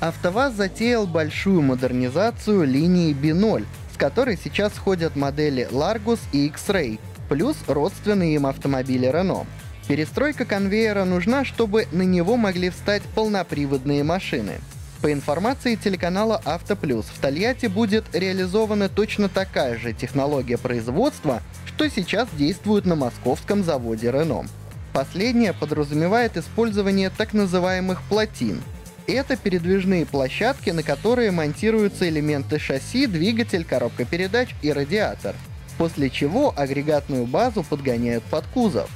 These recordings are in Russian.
АвтоВАЗ затеял большую модернизацию линии B0, с которой сейчас ходят модели Largus и X-Ray, плюс родственные им автомобили Renault. Перестройка конвейера нужна, чтобы на него могли встать полноприводные машины. По информации телеканала «Автоплюс», в Тольятти будет реализована точно такая же технология производства, что сейчас действует на московском заводе Renault. Последнее подразумевает использование так называемых плотин. Это передвижные площадки, на которые монтируются элементы шасси, двигатель, коробка передач и радиатор, после чего агрегатную базу подгоняют под кузов.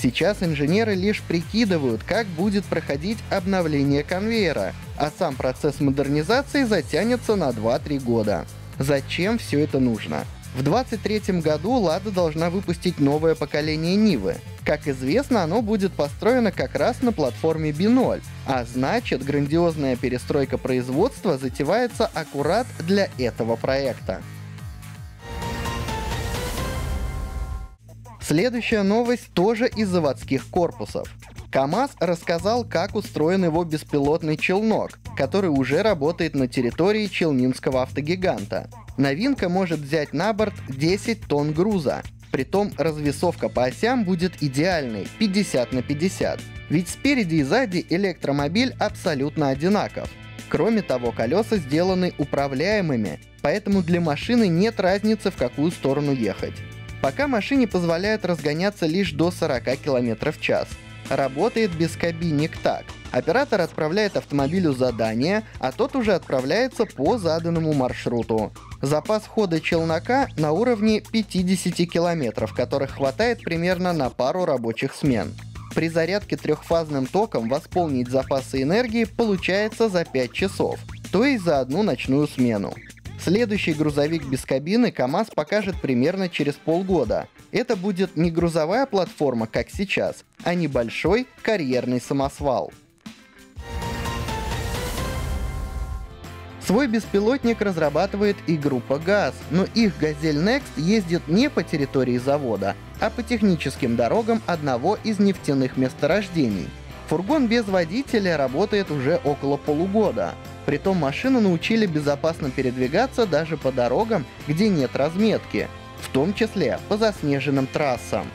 Сейчас инженеры лишь прикидывают, как будет проходить обновление конвейера, а сам процесс модернизации затянется на 2-3 года. Зачем все это нужно? В 2023 году «Лада» должна выпустить новое поколение «Нивы». Как известно, оно будет построено как раз на платформе B0, а значит, грандиозная перестройка производства затевается аккурат для этого проекта. Следующая новость тоже из заводских корпусов. КАМАЗ рассказал, как устроен его беспилотный челнок, который уже работает на территории Челнинского автогиганта. Новинка может взять на борт 10 тонн груза. Притом развесовка по осям будет идеальной – 50 на 50. Ведь спереди и сзади электромобиль абсолютно одинаков. Кроме того, колеса сделаны управляемыми, поэтому для машины нет разницы, в какую сторону ехать. Пока машине позволяет разгоняться лишь до 40 км в час. Работает без кабинек так. Оператор отправляет автомобилю задание, а тот уже отправляется по заданному маршруту. Запас хода челнока на уровне 50 километров, которых хватает примерно на пару рабочих смен. При зарядке трехфазным током восполнить запасы энергии получается за 5 часов, то есть за одну ночную смену. Следующий грузовик без кабины КАМАЗ покажет примерно через полгода. Это будет не грузовая платформа, как сейчас, а небольшой карьерный самосвал. Свой беспилотник разрабатывает и группа ГАЗ, но их «Газель Next» ездит не по территории завода, а по техническим дорогам одного из нефтяных месторождений. Фургон без водителя работает уже около полугода. Притом машину научили безопасно передвигаться даже по дорогам, где нет разметки, в том числе по заснеженным трассам.